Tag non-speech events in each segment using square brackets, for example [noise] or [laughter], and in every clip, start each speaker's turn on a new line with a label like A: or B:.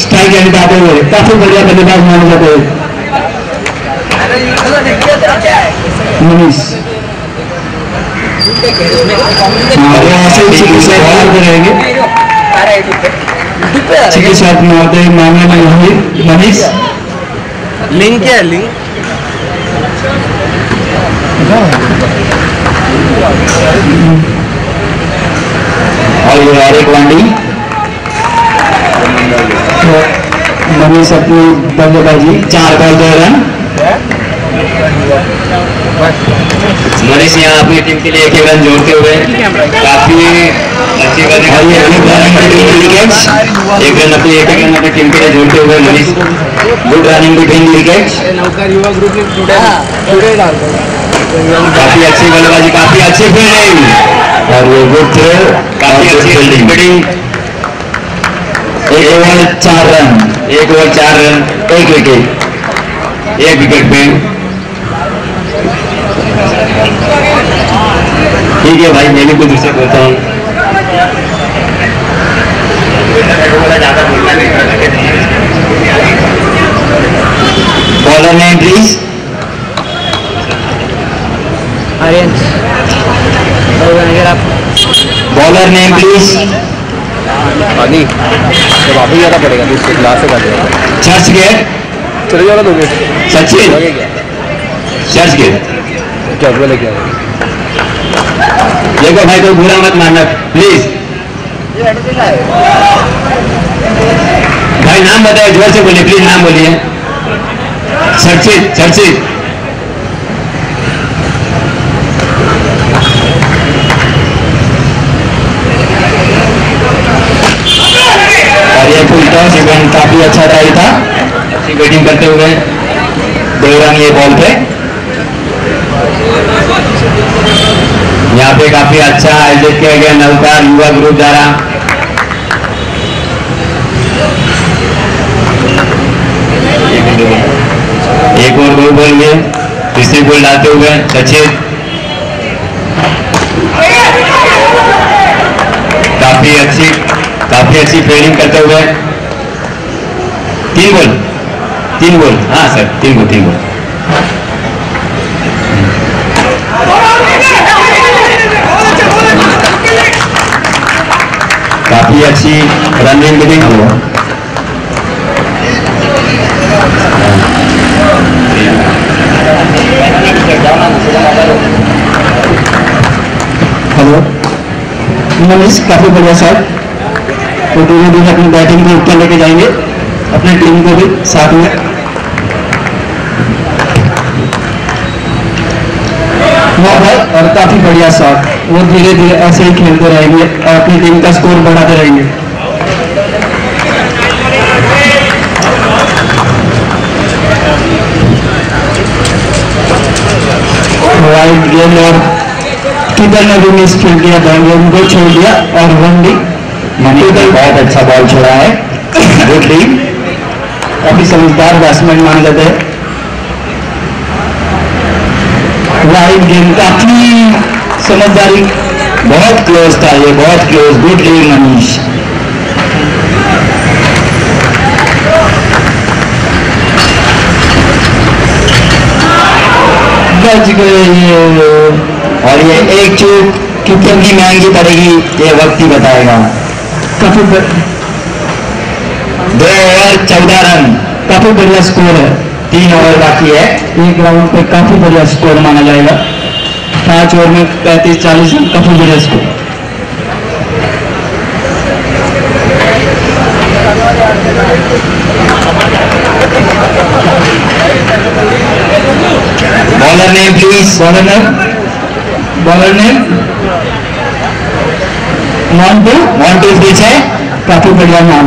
A: Strike
B: and आते हुए काफ़ी बढ़िया बल्लेबाज माने जाते हैं। मनीष। हाँ, ही हैं मामले में मनीष।
C: लिंक क्या है? लिंक।
A: और ये और एक
B: तो मनीष अपनी बल्लेबाजी
A: चार बॉल दो रन। मनीष यहाँ अपनी टीम के लिए एक एक रन जोड़ते हुए काफ़ी अच्छी और एक रन अपनी एक एक रन अपनी टीम के लिए जोड़ते हुए Manish good running between wickets
C: नौकर युवा ग्रुप ने टुडे टुडे डाल
A: काफ़ी अच्छी बल्लेबाजी काफ़ी अच्छी फील्डिंग
B: और ये गुड
A: काफ़ी अच्छी
B: फील्डिंग एक ओवर चार रन।
A: एक ओवर चार रन
B: एक विकेट
A: एक विकेट पे। ठीक है भाई मैं भी कुछ उससे बोलता हूँ। Bowler name please
C: Aryan
A: bowler name please
C: पानी। जब आप ही ज़्यादा पड़ेगा तो इससे क्लास से कर देगा
A: चर्च गेट
C: चले जाओ ना दो
A: सचिन
C: लगे क्या
A: चर्च गेट
C: क्या बोले क्या
A: देखो भाई कोई बुरा मत मानना। प्लीज़ भाई नाम बताए ज़ोर से बोलिए प्लीज़ नाम बोलिए। चर्चित चर्चित और ये फुल टॉस इवेंट काफ़ी अच्छा रहा था अच्छी हुए दो रन ये बॉल पे यहाँ पे काफ़ी अच्छा आयोजित किया गया, नवकार युवा ग्रुप द्वारा। एक और गोल बोल गए तीसरी गोल डालते हुए सचिन काफ़ी अच्छी काफ़ी अच्छी फील्डिंग करते हुए। तीन गोल तीन गोल हाँ सर तीन गोल तीन गोल काफ़ी अच्छी रनिंग बिलिंग हुआ
B: हेलो मनीष काफ़ी बढ़िया शॉट तो धीरे धीरे अपनी बैटिंग को ऊपर लेके जाएँगे अपनी टीम को भी साथ में। वाह भाई और काफ़ी बढ़िया शॉट वो धीरे धीरे ऐसे ही खेलते रहेंगे और अपनी टीम का स्कोर बढ़ाते रहेंगे। वाइट गेंद और कीपर ने भी मिस खेल दिया गेंद को छोड़ दिया और वन भी।
A: बहुत अच्छा बॉल छोड़ा है। [laughs] गुड टीम
B: काफ़ी समझदार बैट्समैन माने जाते हैं। वाइट गेंद काफ़ी समझदारी।
A: बहुत क्लोज था ये, बहुत क्लोज गुड टीम मनीष।
B: बच गए
A: और ये एक चूक कितनी महँगी पड़ेगी, ये वक्त ही बताएगा।
B: काफ़ी
A: दो ओवर चौदह रन।
B: काफ़ी बढ़िया स्कोर है।
A: तीन ओवर बाकी है।
B: एक राउंड पे काफ़ी बढ़िया स्कोर माना जाएगा। पाँच ओवर में पैंतीस, चालीस रन, काफ़ी बढ़िया score
A: bowler name please
B: bowler ने बॉलर ने one two
A: one two pitch है।
B: काफ़ी बढ़िया नाम।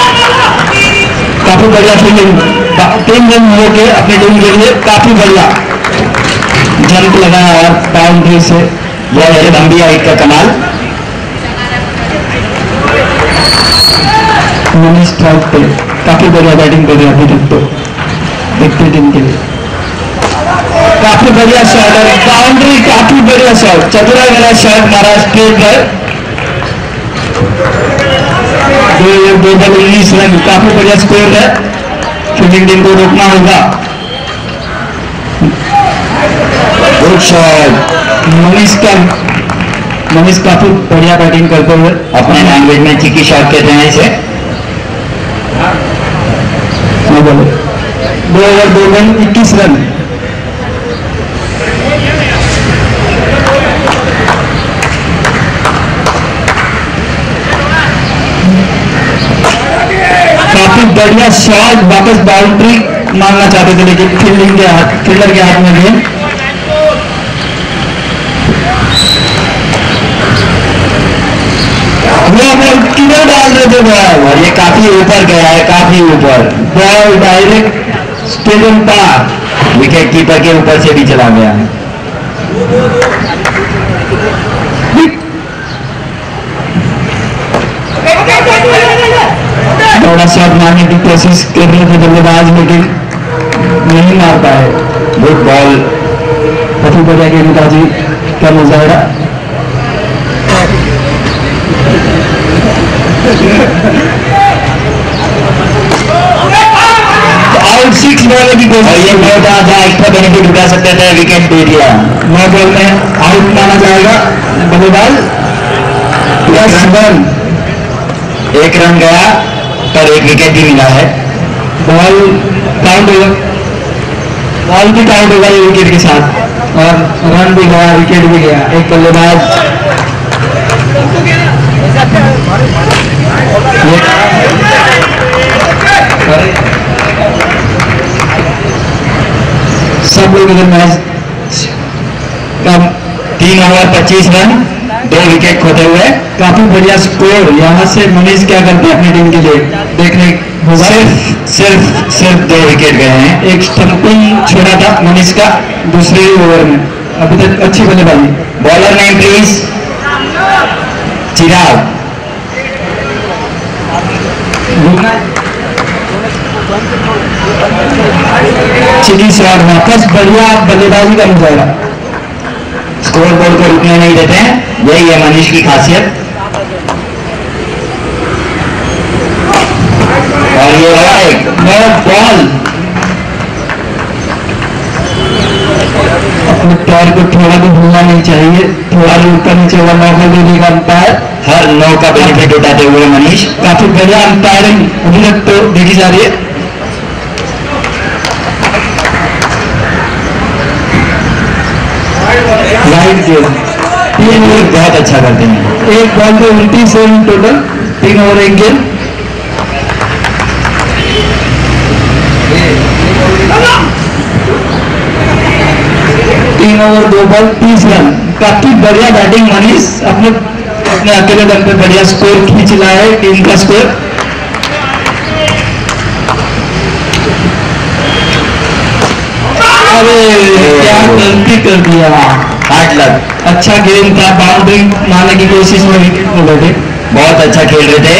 B: काफ़ी बढ़िया फील्डिंग तीन रन हो के अपनी टीम के लिए, काफ़ी बढ़िया। जंप लगाया और बाउंड्री से।
A: यह है लंबी हाइट का कमाल।
B: स्ट्राइक पे। काफ़ी बढ़िया बैटिंग कर रहे हैं अभी तक तो। देखते टीम के लिए। काफ़ी बढ़िया शॉट और बाउंड्री काफ़ी बढ़िया शॉट चतुरा वाला शॉट मारा स्ट्रेट पर दो दो बॉल उन्नीस रन काफ़ी बढ़िया स्कोर है। फील्डिंग टीम को रोकना होगा। मनीष का मनीष काफ़ी बढ़िया बैटिंग करते हुए।
A: अपने लैंग्वेज में चिकी शॉट कहते हैं इसे।
B: हाँ। बोलो। दो ओवर दो रन इक्कीस रन बढ़िया शॉट वापस बाउंड्री मारना चाहते थे, लेकिन फील्डिंग के हाथ फील्डर के हाथ में बॉल किधर डाल रहे थे बॉल
A: और ये काफ़ी ऊपर गया है, काफ़ी ऊपर।
B: बॉल डायरेक्ट स्टेडियम पार।
A: विकेट कीपर के ऊपर से भी चला गया
B: थोड़ा शॉट मारने की कोशिश कर रहे थे बल्लेबाज लेकिन नहीं मार पाए।
A: गुड बॉल
B: काफ़ी बढ़िया गेंदबाजी का मुजाहरा? आउट सिक्स बॉल की
A: और ये बहुत ज़्यादा एक्स्ट्रा बेनिफिट उठा सकते थे विकेट दे दिया।
B: नौ बॉल में आउट माना जाएगा बल्लेबाज प्लस वन
A: एक रन गया। पर एक विकेट भी मिला है।
B: बॉल काउंट होगा। बॉल भी काउंट होगा ये विकेट के साथ। और रन भी गया विकेट भी गया। एक बल्लेबाज। सब लोग मैच का
A: तीन ओवर पच्चीस रन। दो विकेट खोते हुए।
B: काफ़ी बढ़िया स्कोर यहाँ से मनीष क्या करते हैं अपनी टीम के लिए? देखने
A: सिर्फ़ सिर्फ़ सिर्फ़ दो विकेट गए हैं।
B: एक स्टंपिंग छोड़ा था मनीष का दूसरे ओवर में। अभी तक अच्छी बल्लेबाजी।
A: Bowler name please Chirag.
B: Chilli shot वापस बढ़िया बल्लेबाजी का मुजाहरा
A: स्कोर बोर्ड को रुकने नहीं देते हैं। यही है मनीष की खासियत। और ये एक
B: बॉल अपने पैर को थोड़ा भी भूलना नहीं चाहिए। थोड़ा भी ऊपर नीचे हुआ मौका दे देगा अंपायर
A: हर नौ का बेनिफिट उठाते हुए मनीष।
B: काफ़ी बढ़िया अंपायरिंग अभी तक तो देखी जा रही है। राइट तीन
A: लोग बहुत अच्छा करते हैं।
B: एक बॉल पे उनतीस रन टोटल तीन ओवर एक गेम तीन ओवर दो बॉल, तीस रन। काफ़ी बढ़िया बैटिंग मनीष अपने अपने अकेले दम पे बढ़िया स्कोर खींच लाए टीम का स्कोर अरे, क्या गलती कर दिया।
A: लक
B: अच्छा गेम था बाउंड्री मारने की कोशिश में विकेट बैठे
A: बहुत अच्छा खेल रहे थे।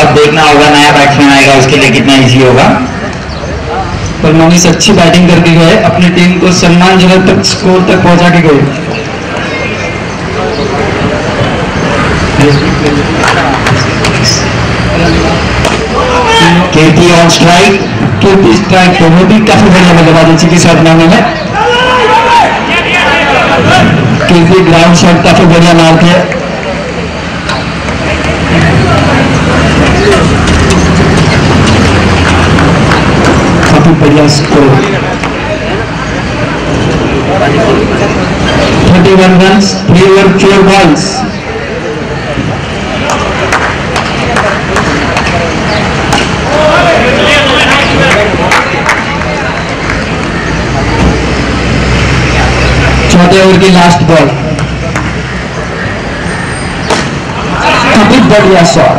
A: अब देखना होगा नया बैट्समैन आएगा उसके लिए कितना इजी होगा।
B: पर मनीष अच्छी बैटिंग करके गए अपनी टीम को सम्मानजनक तक स्कोर तक पहुँचा के गए।
A: Kirti on strike
B: Kirti strike पे वो भी काफ़ी बढ़िया बल्लेबाजी के साथ मांगे में कीर्ति ग्राउंड शॉट काफ़ी बढ़िया मार्क है काफ़ी बढ़िया स्कोर 31 runs, 3 over 4 balls. चौथे ओवर की लास्ट बॉल काफ़ी बढ़िया शॉट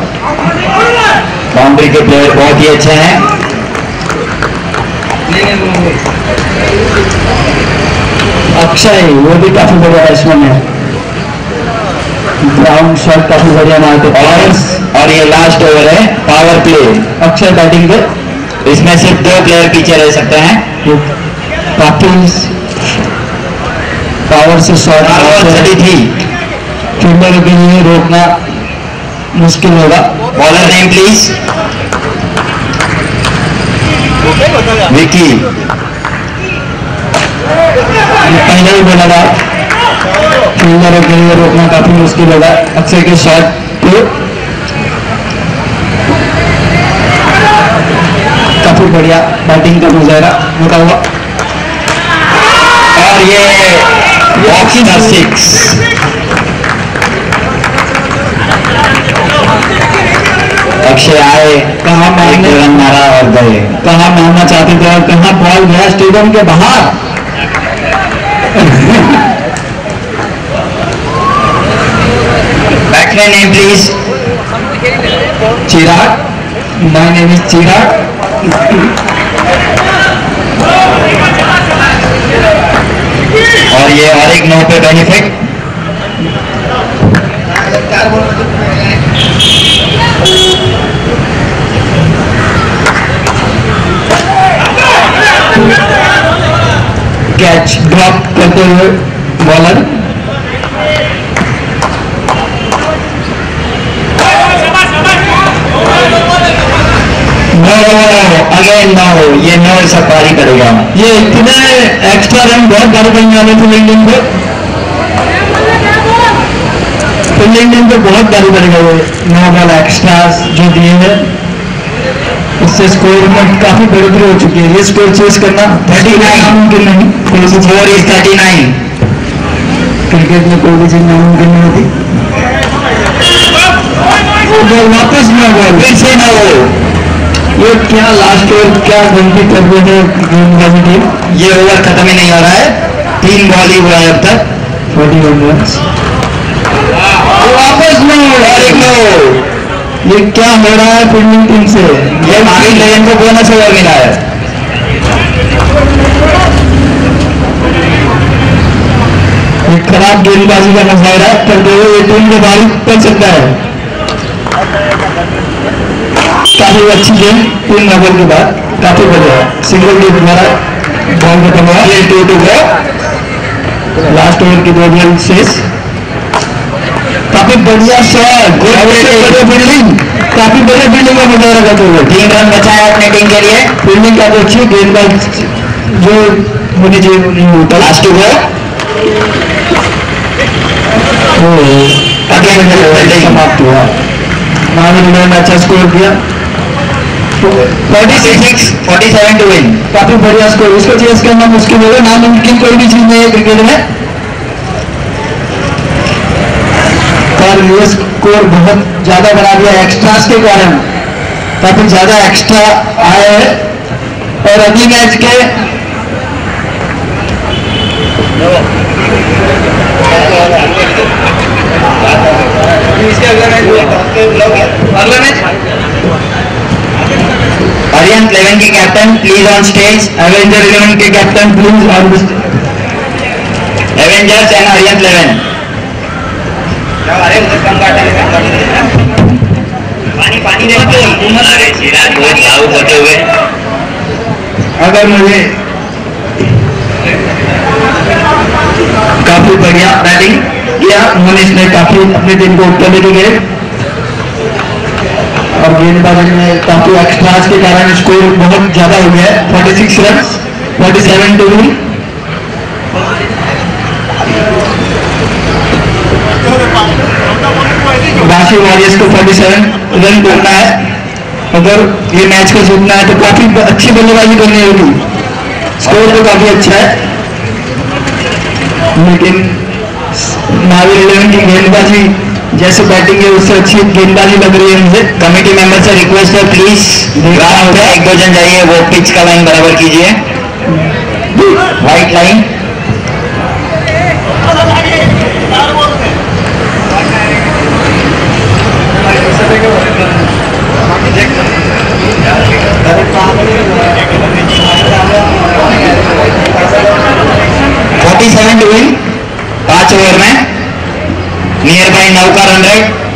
A: बाउंड्री के प्लेयर बहुत ही अच्छे हैं।
B: अक्षय वो भी काफ़ी बढ़िया बैट्समैन है ग्राउंड शॉट काफ़ी बढ़िया मारते
A: और
B: और
A: और ये लास्ट ओवर है पावर प्ले
B: अक्षय बैटिंग पे।
A: इसमें सिर्फ़ दो प्लेयर पीछे रह सकते हैं।
B: काफ़ी पावर से शॉट
A: थर्टी थ्री
B: फील्डर के लिए रोकना मुश्किल होगा।
A: बॉलर नेम प्लीज़ विकी
B: पहले ही। बोला था फील्डरों के लिए रोकना काफ़ी मुश्किल होगा। अक्षय के शॉट पे काफ़ी बढ़िया बैटिंग का मुजाहरा होता हुआ।
A: और ये बॉक्स का सिक्स अक्षय आए
B: कहाँ मारने
A: रन मारा और गए।
B: कहा मारना चाहते थे और कहा बॉल गया स्टेडियम के बाहर?
A: Batsman name please
B: Chirag. My name is Chirag.
A: और ये हर एक नौ पे बेनिफिट
B: कैच ड्रॉप करते हुए बॉलर
A: नो अगेन नो ये नो सफारी करेगा
B: ये इतने एक्स्ट्रा रन बहुत बार बन जाने थे इंडियन पे फील्डिंग टीम पे बहुत बारी बढ़ेगा वो नो बॉल एक्स्ट्रास जो दिए हैं इससे स्कोर में काफ़ी बढ़ोतरी हो चुकी है। ये स्कोर चेस करना
A: 39
B: नामुमकिन नहीं कोई
A: four is thirty nine
B: cricket में कोई भी चीज़ नामुमकिन नहीं होती। वापस नो बॉल
A: फिर से नो
B: ये क्या लास्ट ओवर क्या गलती कर रहे टीम
A: ये ओवर खत्म ही नहीं हो रहा है। तीन बॉल ही हुआ है अब तक।
B: फोर्टी वन रन वापस नो
A: नो
B: ये क्या हो रहा है फील्डिंग टीम से?
A: ये माही लेन को बोनस ओवर मिला है।
B: खराब गेंदबाजी का मुजाहरा करते हुए ये टीम के बारी कर सकता है। काफ़ी अच्छी गेम तीन ओवर के बाद काफ़ी बढ़िया सिंगल के द्वारा बॉल खत्म हुआ ये टू टू गया लास्ट ओवर की दो गेंद शेष काफ़ी बढ़िया शॉट बढ़िया फील्डिंग काफ़ी बढ़िया फील्डिंग का मुजाहरा करते हुए
A: तीन रन बचा है अपने टीम के लिए।
B: फील्डिंग का तो अच्छी गेंदबाज जो होनी चाहिए
A: लास्ट ओवर
B: अगेन समाप्त हुआ। महावीर ने अच्छा स्कोर किया।
A: टू विन
B: काफ़ी बढ़िया स्कोर इसको चेस करना मुश्किल होगा। नामुमकिन कोई भी चीज़ नहीं है क्रिकेट में। पर ये स्कोर बहुत ज़्यादा बना दिया एक्स्ट्रास के कारण। काफ़ी ज़्यादा एक्स्ट्रा आए हैं। और अगली मैच के
A: अगला मैच अरियन इलेवन के captain please on stage
B: Avenger eleven के captain please on
A: Avengers and Aryan eleven
B: अगर मुझे काफ़ी बढ़िया बैटिंग किया, उन्होंने इसमें काफ़ी अपने टीम को ऊपर लेके गए और गेंदबाजी में काफ़ी एक्स्ट्रास के कारण स्कोर बहुत ज़्यादा हो गया है। 46 रन 47 टू विन बाकी वॉरियर्स को 47 रन करना है। अगर ये मैच को जीतना है तो काफ़ी अच्छी बल्लेबाजी करनी होगी। स्कोर तो काफ़ी अच्छा है। लेकिन महावीर इलेवन की गेंदबाजी जैसे बैटिंग है, उससे अच्छी गेंदबाजी लग रही है मुझे।
A: कमेटी मेंबर से रिक्वेस्ट है प्लीज़ एक दो जन जाइए, वो पिच का लाइन बराबर कीजिए। White line forty seven to पाँच ओवर में। नियर बाई नौ का रन रेट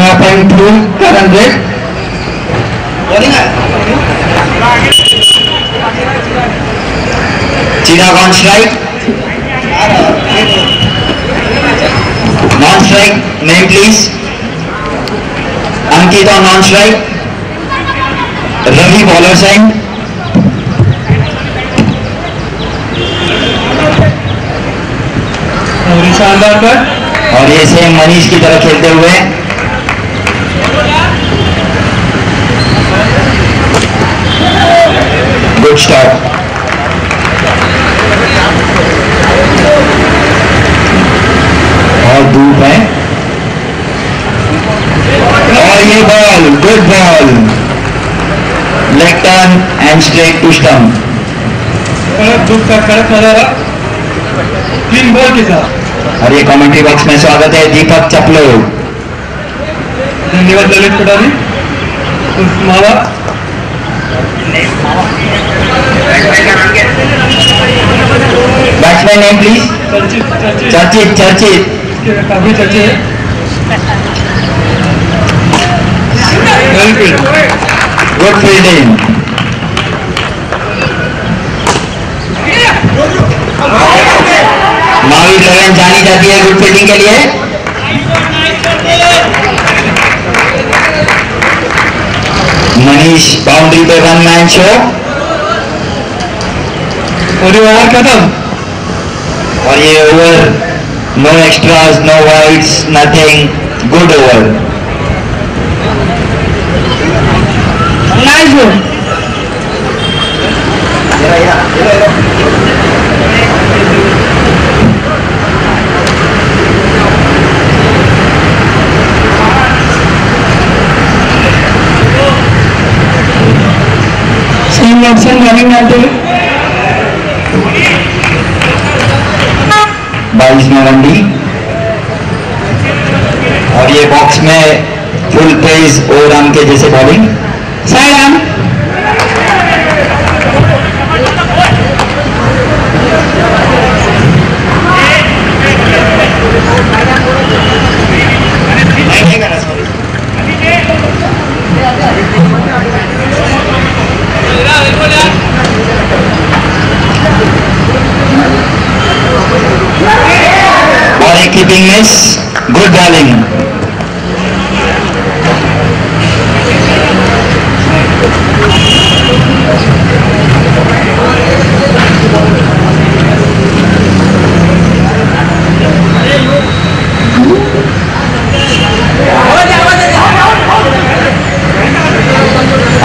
B: नौ। पॉइंट टू का run rate
A: Chirag on strike non strike name please Ankit on non strike Ravi bowler side
B: और शानदार पर।
A: और ये सेम मनीष की तरह खेलते हुए। गुड स्टार्ट और धूप है। और ये ball good ball leg turn and straight to stump
B: कड़क धूप का कड़क नज़ारा। तीन बॉल के साथ।
A: और ये कमेंट्री बॉक्स में स्वागत है दीपक चपलो।
B: धन्यवाद ललित पटानी मावा।
A: बैट्समैन नेम प्लीज़
B: चर्चित चर्चित। काफ़ी चर्चे
A: गुड फील्डिंग महावीर लगन जानी जाती है गुड फील्डिंग के लिए। मनीष बाउंड्री पे वन मैन शो
B: और ये ओवर खत्म।
A: और ये over no extras no wides nothing good over
B: nice ball election running అంటే
A: 22 में रंडी और ये बॉक्स में फुल पेज ओ रन के जैसे बॉलिंग
B: सही रन
A: और एक keeping miss good bowling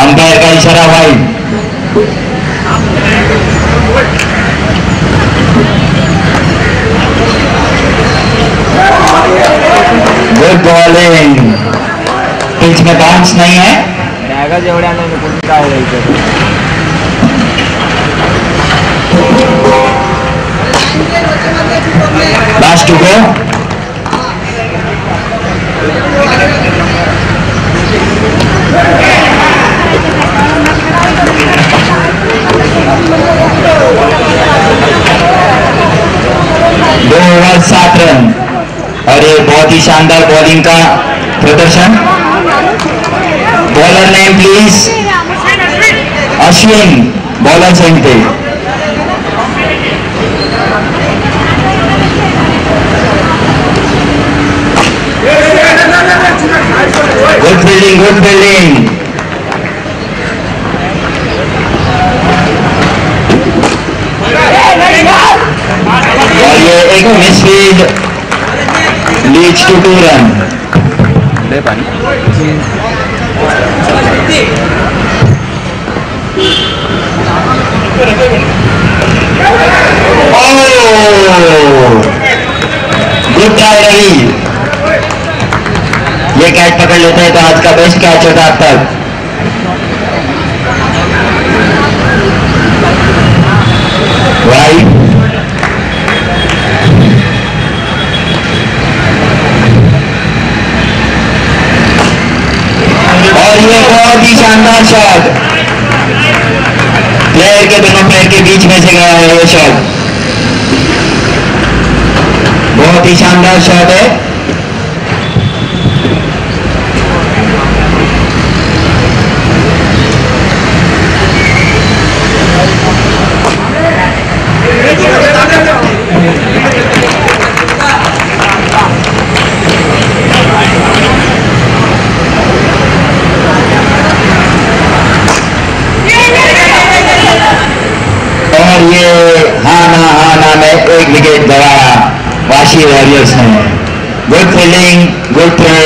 A: umpire का इशारा वाइड गुड बॉलिंग पिच में बाउंस नहीं है? लास्ट टू गो दो ओवर सात और ये बहुत ही शानदार बॉलिंग का प्रदर्शन। Bowler name please Ashwin bowler side पे। गुड फील्डिंग गुड फील्डिंग और ये एक misfield leads to two run
C: पाणी
A: Oh! गुड ट्राई रवि ये कैच पकड़ लेते हैं तो आज का बेस्ट कैच होता अब तक। राइट और ये बहुत ही शानदार शॉट प्लेयर के दोनों प्लेयर के बीच में से गया है ये शॉट बहुत ही शानदार शॉट है और ये हाँ ना हाँ ना में विकेट गवाया वाशी वॉरियर्स ने गुड फील्डिंग गुड थ्रो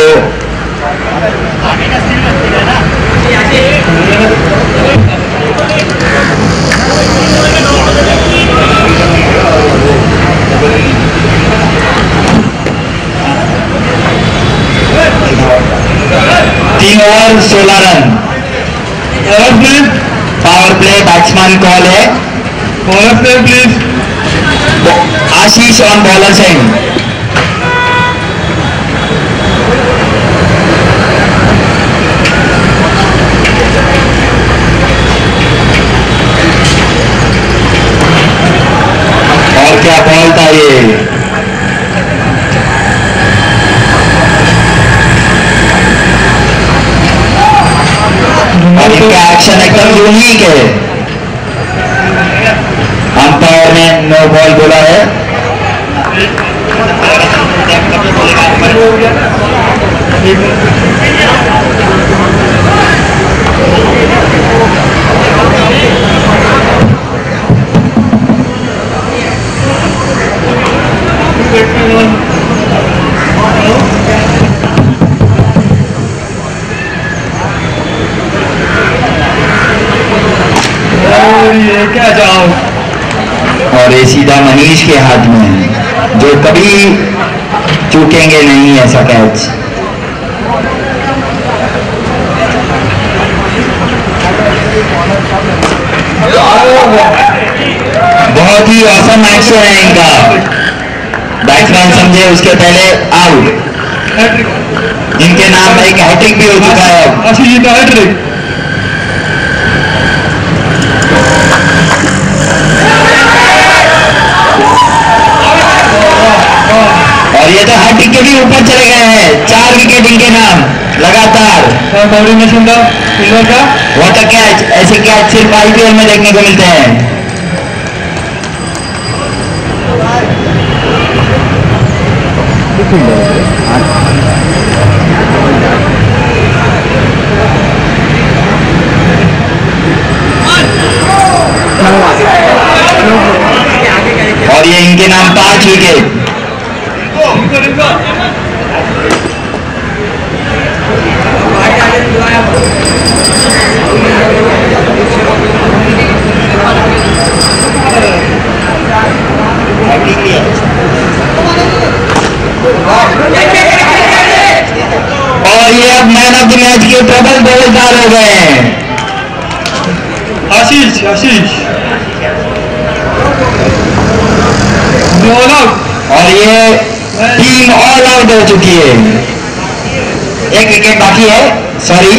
A: तीन ओवर सोलह run power play batsman call है।
B: और play please
A: Ashish on bowler Singh और क्या बॉल था ये? और एक्शन एकदम यूनिक है अंपायर ने बॉल बोला है।
B: क्या जाओ।
A: और ये सीधा मनीष के हाथ में है, जो कभी चूकेंगे नहीं, ऐसा कैच। बहुत ही औसम एक्शन है इनका। बैट्समैन समझे, उसके पहले आउट इनके नाम एक हैट्रिक भी हो चुका है
B: आशीष जी का हैट्रिक
A: और ये तो हैट्रिक के भी ऊपर चले गए हैं। चार विकेट इनके नाम लगातार।
B: कॉम्बिनेशन का सिल्वर का?
A: वाटर कैच ऐसे कैच सिर्फ़ आईपीएल में देखने को मिलते हैं। और ये इनके नाम पाँच विकेट और ये अब मैन ऑफ़ द मैच के ट्रबल बेलदार हो गए हैं।
B: आशीष आशीष।
A: और ये टीम ऑल आउट हो चुकी है। एक विकेट बाकी है सॉरी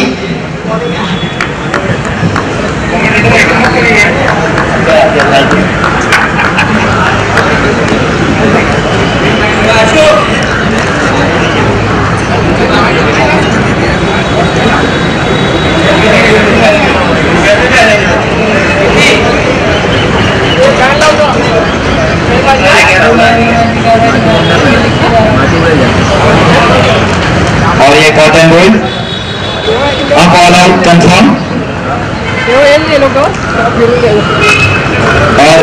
A: और ये कॉटन बोल अब ऑल आउट कंफर्म? और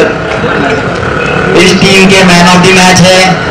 A: इस टीम के मैन ऑफ़ द मैच है।